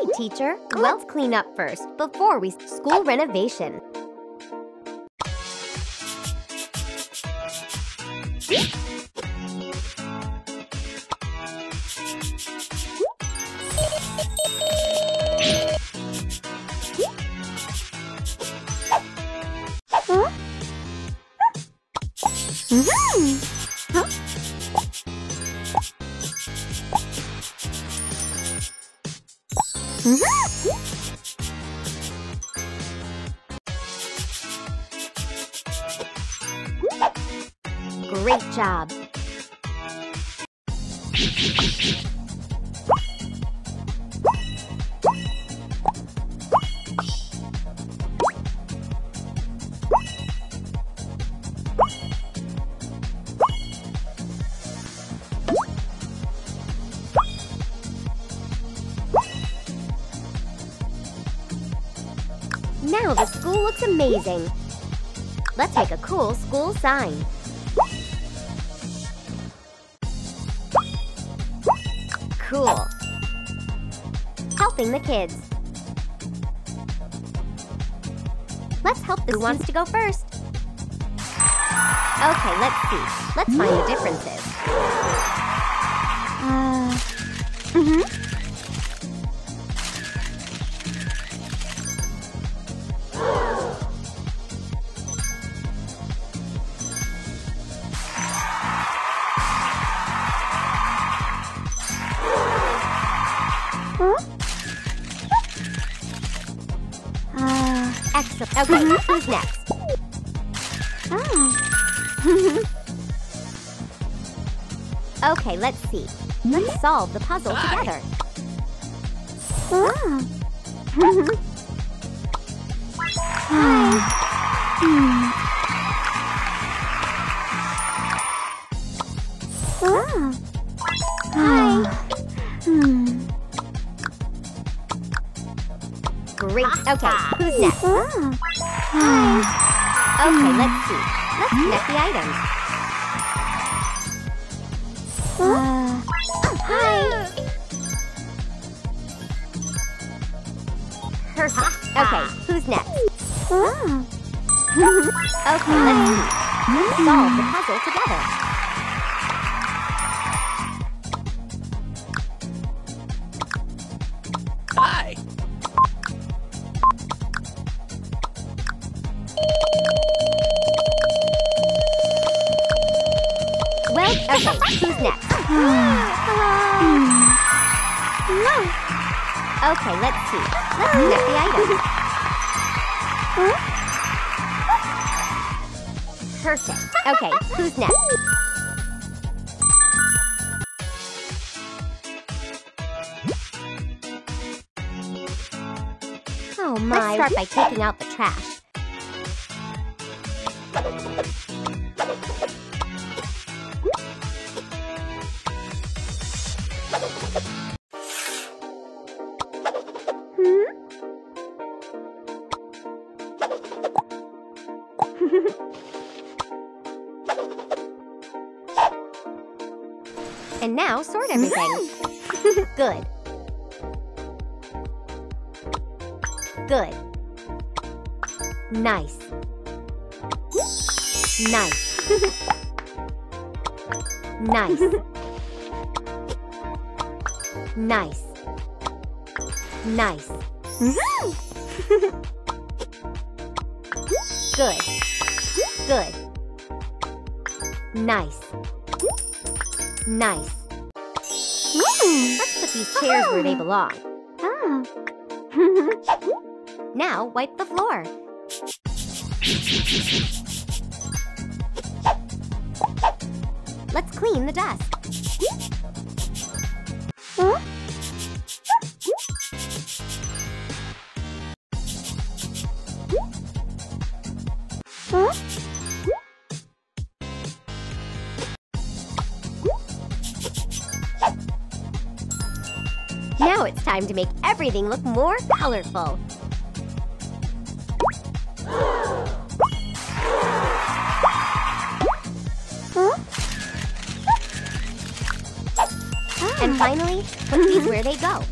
Hi, teacher. Let's clean up first before we school renovation. Hmm? Mm-hmm. Great job. Now the school looks amazing. Let's make a cool school sign. Cool. Helping the kids. Let's help the Who wants to go first? Okay, let's see. Let's find the differences. Uh, mm-hmm. Uh, excellent. Okay, uh-huh. who's next? okay, let's see. Let's solve the puzzle together. Ah. Hi. Hmm. Okay, who's next? Hi. Okay, let's see. Let's connect the items. Hi. Perfect. Okay, who's next? Okay, let's see. Let's solve the puzzle together. Okay, who's next? Okay, let's see. Let's connect the items. Perfect. Okay, who's next? Oh my. Let's start by taking out the trash. And now sort everything. Good. Good. Nice. Nice. nice. Nice. Nice. Good. Good. Nice. Nice. Hmm, Let's put these oh. chairs where they belong. Ah. now wipe the floor. Let's clean the dust. Now it's time to make everything look more colorful. And ah. finally, put see where they go.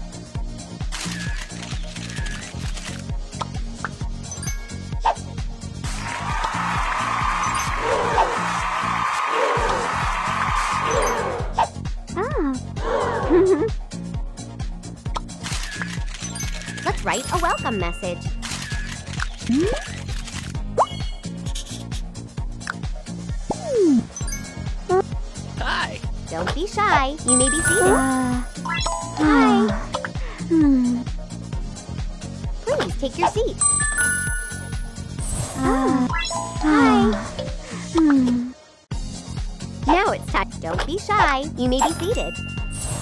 Ah. write a welcome message. Hi. Don't be shy. You may be seated. Uh, Hi. hmm. Please take your seat. Uh, Hi. hmm. Now it's time. Don't be shy. You may be seated.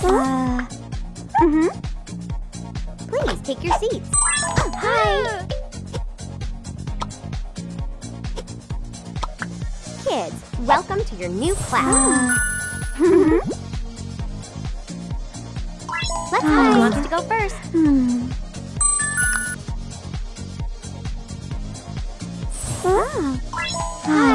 Uh, Mm-hmm. Take your seats. Hi. Kids, welcome to your new class. Let's see who wants to go first. hmm. Ah. Hi.